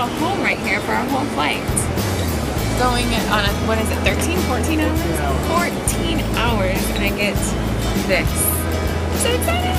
little home right here for our whole flight. Going on a, what is it, 13, 14 hours? 14 hours and I get this. I'm so excited!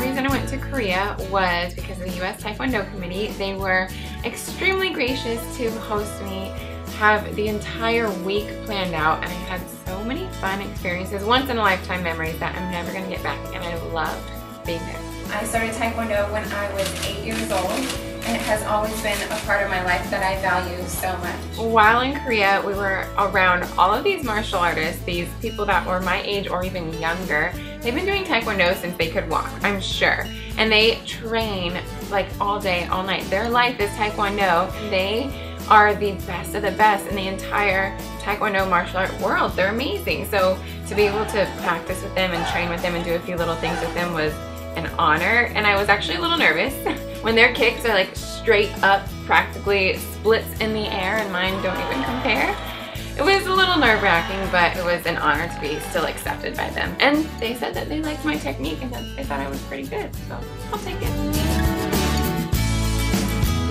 The reason I went to Korea was because of the U.S. Taekwondo Committee. They were extremely gracious to host me, have the entire week planned out, and I had so many fun experiences, once in a lifetime memories that I'm never gonna get back, and I loved being there. I started Taekwondo when I was eight years old, and it has always been a part of my life that I value so much. While in Korea, we were around all of these martial artists, these people that were my age or even younger. They've been doing Taekwondo since they could walk, I'm sure. And they train like all day, all night. Their life is Taekwondo. They are the best of the best in the entire Taekwondo martial art world. They're amazing. So to be able to practice with them and train with them and do a few little things with them was an honor. And I was actually a little nervous. when their kicks are like straight up, practically splits in the air and mine don't even compare. It was a little nerve wracking, but it was an honor to be still accepted by them. And they said that they liked my technique and that they thought I was pretty good, so I'll take it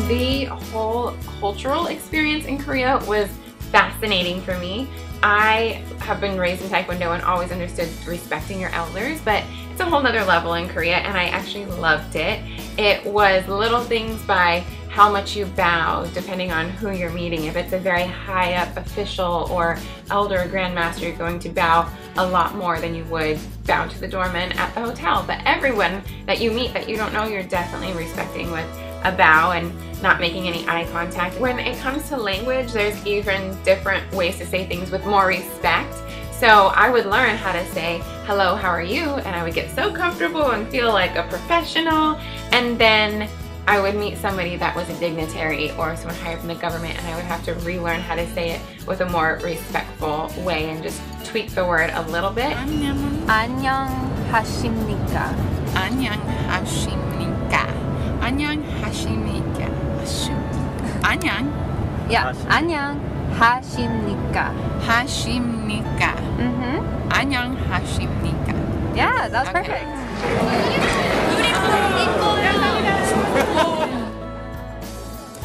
the whole cultural experience in Korea was fascinating for me. I have been raised in Taekwondo and always understood respecting your elders, but it's a whole nother level in Korea and I actually loved it. It was little things by how much you bow depending on who you're meeting. If it's a very high up official or elder or grandmaster, you're going to bow a lot more than you would bow to the doorman at the hotel. But everyone that you meet that you don't know, you're definitely respecting with a bow and not making any eye contact. When it comes to language, there's even different ways to say things with more respect. So I would learn how to say, hello, how are you? And I would get so comfortable and feel like a professional. And then I would meet somebody that was a dignitary or someone hired from the government and I would have to relearn how to say it with a more respectful way and just tweak the word a little bit. 안녕하십니까. 안녕하십니까. 안녕하십니까. 안녕. Yeah, 안녕하십니까. 하십니까. Mm-hmm. 안녕하십니까. Yeah, that's Okay. perfect.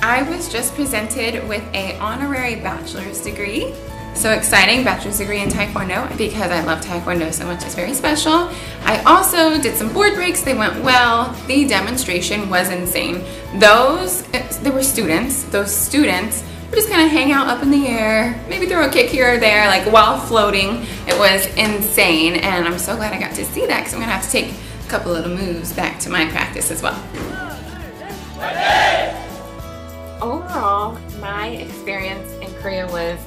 I was just presented with a honorary bachelor's degree. so exciting, bachelor's degree in Taekwondo because I love Taekwondo so much. It's very special. I also did some board breaks. They went well. The demonstration was insane. Those, there were students. Those students would just kind of hang out up in the air, maybe throw a kick here or there, like while floating. It was insane, and I'm so glad I got to see that because I'm gonna have to take a couple little moves back to my practice as well. Overall, my experience in Korea was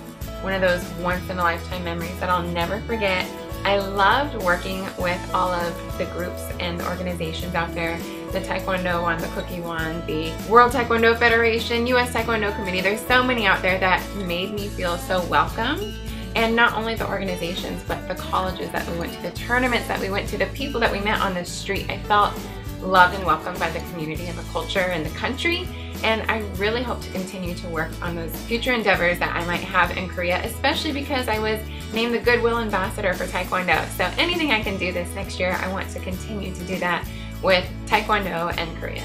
one of those once in a lifetime memories that I'll never forget. I loved working with all of the groups and organizations out there the Taekwondowon, the Kukkiwon, the World Taekwondo Federation, US Taekwondo Committee. There's so many out there that made me feel so welcome. And not only the organizations, but the colleges that we went to, the tournaments that we went to, the people that we met on the street. I felt loved and welcomed by the community and the culture and the country. And I really hope to continue to work on those future endeavors that I might have in Korea, especially because I was named the Goodwill Ambassador for Taekwondo. So anything I can do this next year, I want to continue to do that with Taekwondo and Korea.